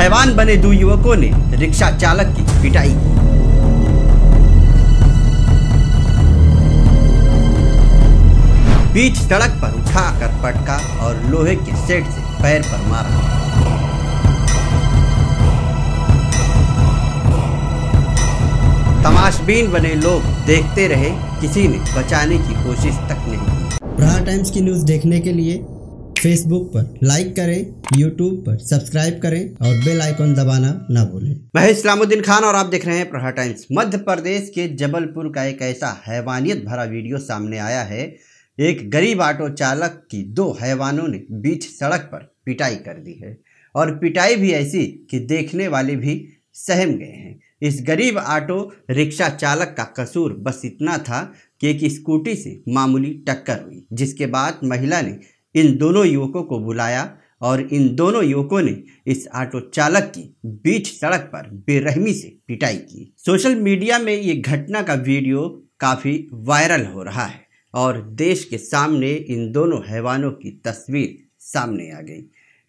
हैवान बने दो युवकों ने रिक्शा चालक की पिटाई बीच सड़क पर उठाकर पटका और लोहे के सेट से पैर पर मारा। तमाशबीन बने लोग देखते रहे, किसी ने बचाने की कोशिश तक नहीं की। टाइम्स की न्यूज़ देखने के लिए फेसबुक पर लाइक करें यूट्यूब पर सब्सक्राइब करें और बेल आइकॉन दबाना ना भूलें। मैं इस्लामुद्दीन खान और आप देख रहे हैं प्रहार टाइम्स। मध्य प्रदेश के जबलपुर का एक ऐसा हैवानियत भरा वीडियो सामने आया है। एक गरीब ऑटो चालक की दो हैवानों ने बीच सड़क पर पिटाई कर दी है और पिटाई भी ऐसी कि देखने वाले भी सहम गए हैं। इस गरीब ऑटो रिक्शा चालक का कसूर बस इतना था कि एक स्कूटी से मामूली टक्कर हुई, जिसके बाद महिला ने इन दोनों युवकों को बुलाया और इन दोनों युवकों ने इस ऑटो चालक की बीच सड़क पर बेरहमी से पिटाई की। सोशल मीडिया में ये घटना का वीडियो काफ़ी वायरल हो रहा है और देश के सामने इन दोनों हैवानों की तस्वीर सामने आ गई।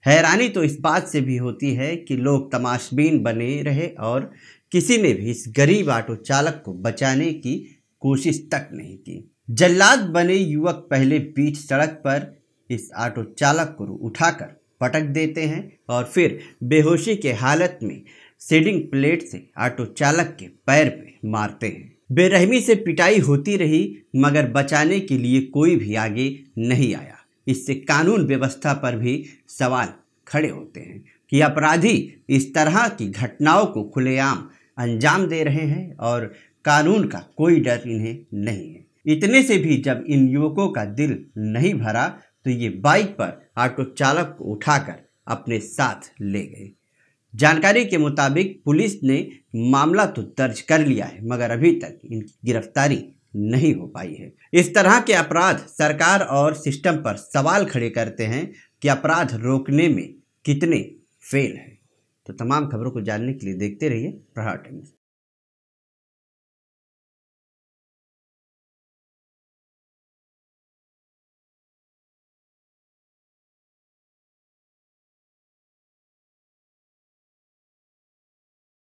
हैरानी तो इस बात से भी होती है कि लोग तमाशबीन बने रहे और किसी ने भी इस गरीब ऑटो चालक को बचाने की कोशिश तक नहीं की। जल्लाद बने युवक पहले बीच सड़क पर इस ऑटो चालक को उठाकर पटक देते हैं और फिर बेहोशी के हालत में सीडिंग प्लेट से ऑटो चालक के पैर पे मारते हैं। बेरहमी से पिटाई होती रही, मगर बचाने के लिए कोई भी आगे नहीं आया। इससे कानून व्यवस्था पर भी सवाल खड़े होते हैं कि अपराधी इस तरह की घटनाओं को खुलेआम अंजाम दे रहे हैं और कानून का कोई डर इन्हें नहीं है। इतने से भी जब इन युवकों का दिल नहीं भरा तो ये बाइक पर ऑटो चालक को उठाकर अपने साथ ले गए। जानकारी के मुताबिक पुलिस ने मामला तो दर्ज कर लिया है, मगर अभी तक इनकी गिरफ्तारी नहीं हो पाई है। इस तरह के अपराध सरकार और सिस्टम पर सवाल खड़े करते हैं कि अपराध रोकने में कितने फेल हैं। तो तमाम खबरों को जानने के लिए देखते रहिए प्रहार टाइम्स